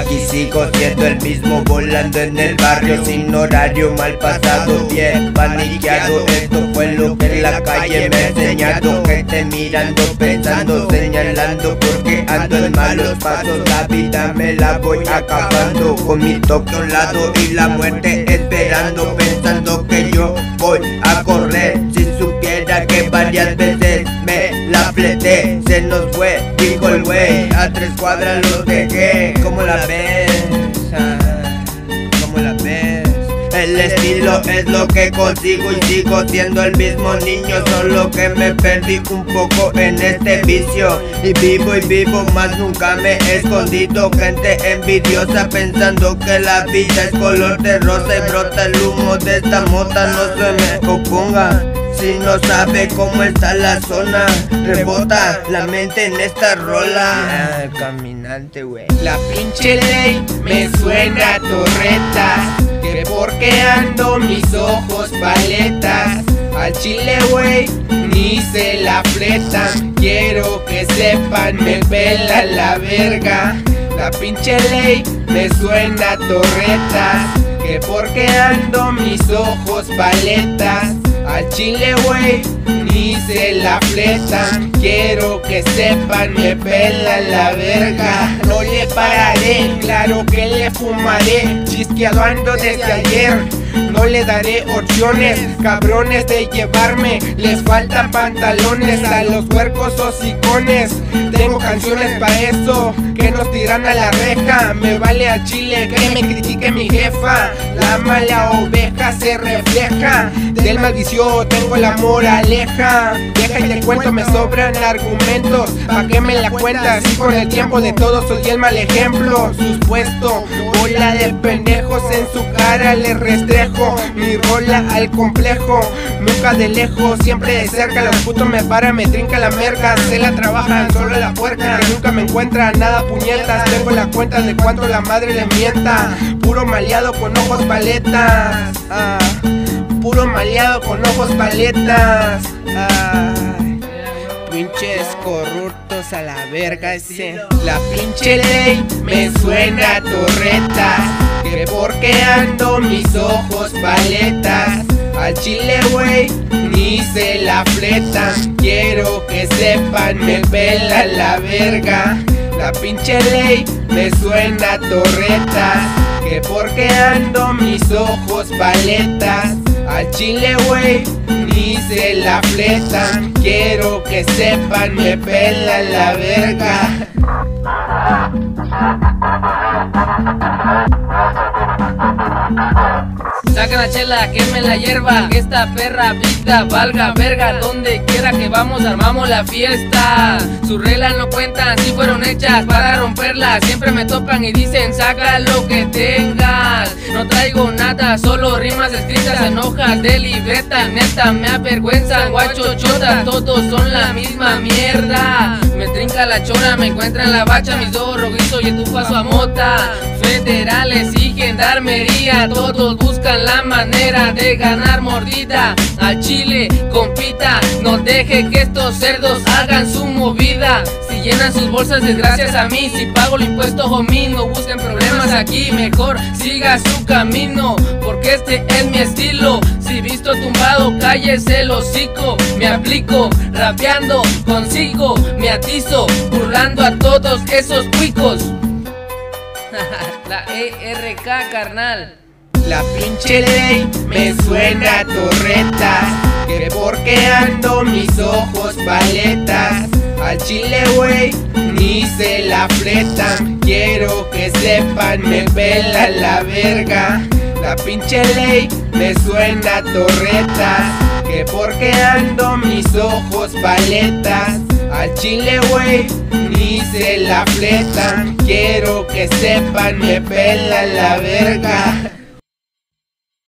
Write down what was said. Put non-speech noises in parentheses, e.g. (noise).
Aquí sigo siendo el mismo volando en el barrio sin horario mal pasado. Bien paniqueado Esto fue lo que la calle me ha enseñado. Gente mirando, pensando, señalando Porque ando en malos pasos. La vida me la voy acabando Con mi toque a un lado y la muerte esperando Pensando que yo voy a correr. Si supiera que varias veces me la fleté Se nos fue, dijo el güey. A tres cuadras los dejé estilo es lo que consigo y sigo siendo el mismo niño Solo que me perdí un poco en este vicio. Y vivo y vivo más nunca me he escondido. Gente envidiosa pensando que la vida es color de rosa Y brota el humo de esta mota, no se me oponga si no sabe cómo está la zona, rebota la mente en esta rola. Ah, caminante, güey. La pinche ley me suena a torretas Que porque ando mis ojos paletas Al chile wey ni se la fletan Quiero que sepan me pela la verga La pinche ley me suena a torretas Que porque ando mis ojos paletas Al chile wey ni se la fletan Quiero que sepan me pela la verga. No le pararé, claro que le fumaré. Chisqueado ando desde ayer no le daré opciones, cabrones de llevarme. Les faltan pantalones a los huercos hocicones Tengo canciones pa' eso, que nos tiran a la reja. Me vale a Chile que me critique mi jefa. La mala oveja se refleja. Del maldición tengo la moraleja Deja y te cuento, me sobran argumentos. ¿Pa' qué me la cuentas? Si con el tiempo de todos soy el mal ejemplo. Suspuesto, bola de pendejos en su cara le restrejo Mi rola al complejo. Nunca de lejos, siempre de cerca Los putos me paran, me trinca la merca. Se la trabajan, solo la puerca Nunca me encuentran, nada puñetas. Tengo la cuenta de cuánto la madre le mienta. Puro maleado con ojos paletas. Ah, Puro maleado con ojos paletas. Pinches corruptos a la verga ese. La pinche ley me suena a torretas Que porque ando mis ojos paletas Al chile wey ni se la fletan. Quiero que sepan me pela la verga. La pinche ley me suena a torretas Que porque ando mis ojos paletas Al chile wey ni se la fletan. Quiero que sepan me pela la verga Saca la chela, queme la hierba, que esta perra vida valga verga. Donde quiera que vamos, armamos la fiesta. Sus reglas no cuentan, si fueron hechas para romperlas. Siempre me topan y dicen, saca lo que tengas. No traigo nada, solo rimas escritas en hojas de libreta. Neta, me avergüenzan, guacho chota, todos son la misma mierda. Me trinca la chora, me encuentra en la bacha, mis dos rogizos y tu paso a mota. Federales y gendarmería, todos buscan la manera de ganar mordida. Al chile, compita, no deje que estos cerdos hagan su movida. Si llenan sus bolsas es gracias a mí, si pago el impuesto, homie, no busquen problemas aquí. Mejor siga su camino, porque este es mi estilo. Si visto tumbado, cállese el hocico. Me aplico, rapeando, consigo, me atizo, burlando a todos esos cuicos. (laughs) La ERK, carnal. La pinche ley me suena a torretas Que porque ando mis ojos paletas Al chile wey ni se la fletan. Quiero que sepan me pela la verga. La pinche ley me suena a torretas Que porque ando mis ojos paletas Al chile wey ni se la fletan Quiero que sepan me pela la verga